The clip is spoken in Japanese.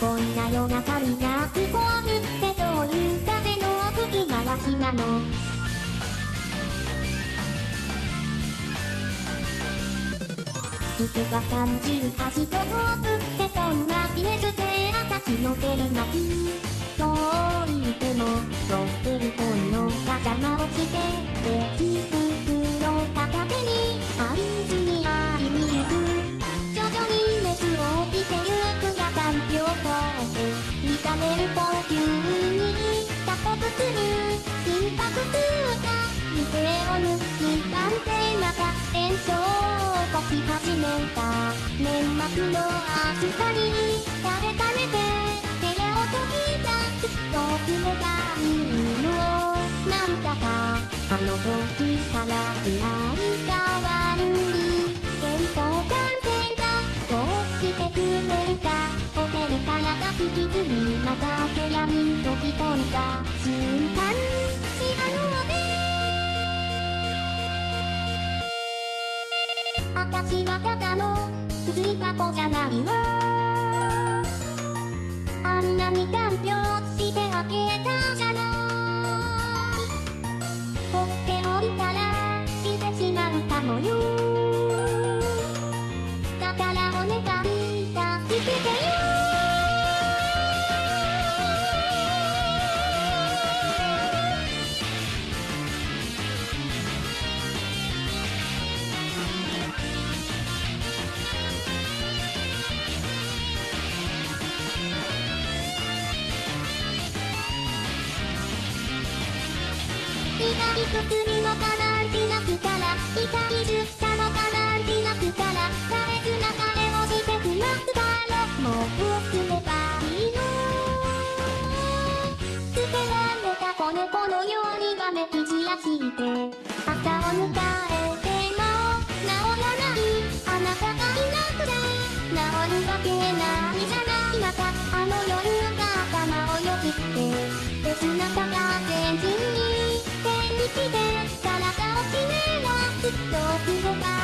こんな夜中に泣く子ってどういう風の吹き回しなの。いつか38とホープってそんなイメージで私の手に巻き見た目る高級にタコブツに心拍数が店を抜きなんてまた延長を起き始めた年末の明日に食べか寝て手を閉じた遠くのがから脱出にまた部屋に飛び込んだ瞬間知らぬね私はただの続いた子じゃないわあんなに看病してあげた痛い薬のかなんてなくから痛い術さのかなんてなくから苛烈な彼をしてくますだろもうすればいいの捨てられた子猫のようにわめき散らして朝を迎えきっと忘れな